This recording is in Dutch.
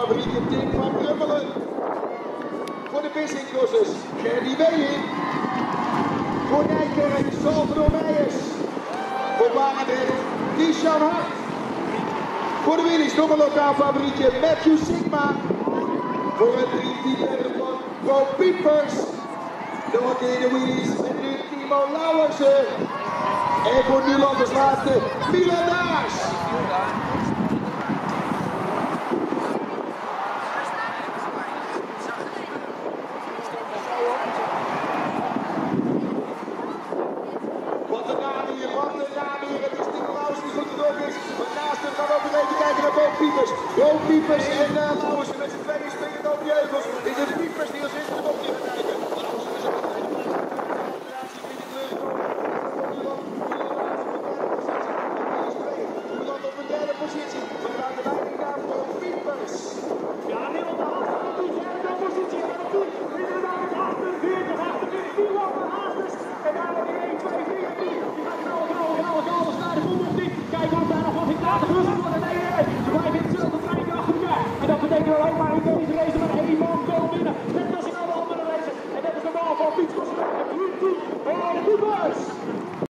favoriete Tim van. Voor de Bissingcursus, Gerdy Weeling. Voor Nijkerk, Salvador Meijers. Voor Barendrecht, Kishan Hart. Voor de Willys nog een lokaal favorietje, Matthew Sigma. Voor het drie van Bo Piepers. Keer de Willys en nu Timo Lauwersen. En voor Nederland als laatste, Milan Daas. Wat een naam hier, wat een naam hier. Het is Timo Is. Maar naast hem gaan we ook nog even kijken naar Bo Piepers. Bo Piepers en uh, Lauwersen met z'n tweeën springen over de gaat de. Ze blijven in hetzelfde treintje achter. En dat betekent alleen maar in deze lezen met één man kan winnen. Net als in alle andere races. En dat is normaal voor fietsers. En nu die, de Koepers.